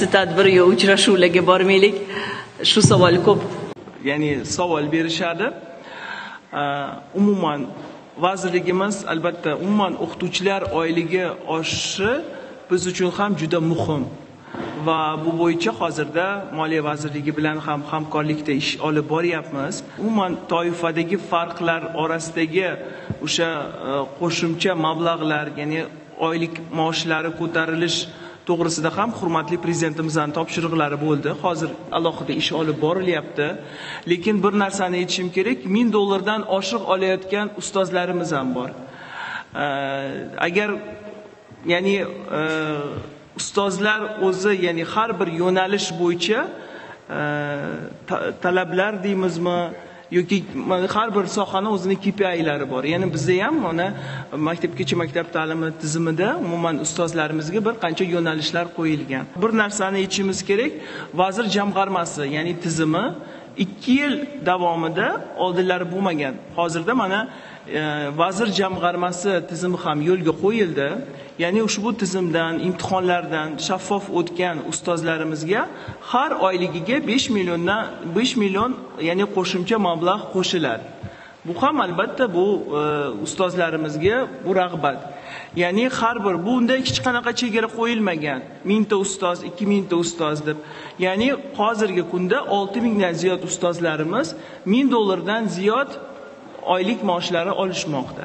qaysi tadbir yo uchrashuvlarga bormaylik? Shu savol ko'p. Ya'ni savol berishadi. Umuman vazirligimiz albatta umuman o'qituvchilar oyligi oshishi biz uchun ham juda muhim. Va bu bo'yicha hozirda moliya vazirligi bilan ham hamkorlikda ish olib boryapmiz. Umuman toifadagi farqlar orasidagi o'sha qo'shimcha mablag'lar ya'ni oylik maoshlari ko'tarilish to'g'risida ham hurmatli prezidentimizdan topshiriqlari bo'ldi. Hozir alohida ish olib borilyapti. Lekin bir narsani aytishim kerak ming dollardan oshiq olayotgan ustozlarimiz ham bor. Agar ya'ni e, ustozlar o'zi ya'ni har bir yo'nalish bo'yicha e, talablar deymizmi yoki har bir sohani o'zini KPIlari bor. Ya'ni bizda ham mana maktabgacha maktab ta'limi tizimida umuman ustozlarimizga bir qancha yo'nalishlar qo'yilgan. Bir narsani aytishimiz kerak vazir jamg'armasi ya'ni tizimi ikki yil davomida oldinlari bo'lmagan. Hozirda mana e, vazir jamg'armasi tizimi ham yo'lga qo'yildi. Ya'ni ushbu tizimdan imtihonlardan shaffof o'tgan ustozlarimizga har oyligiga besh milliondan besh million ya'ni qo'shimcha mablag' qo'shiladi bu ham albatta bu e, ustozlarimizga bu rag'bat. Ya'ni har bir bunda hech qanaqa chegara qo'yilmagan. Mingta ustoz ikki mingta ustoz deb ya'ni hozirgi kunda olti mingdan ziyod ustozlarimiz ming dollardan ziyod oylik maoshlari olishmoqda.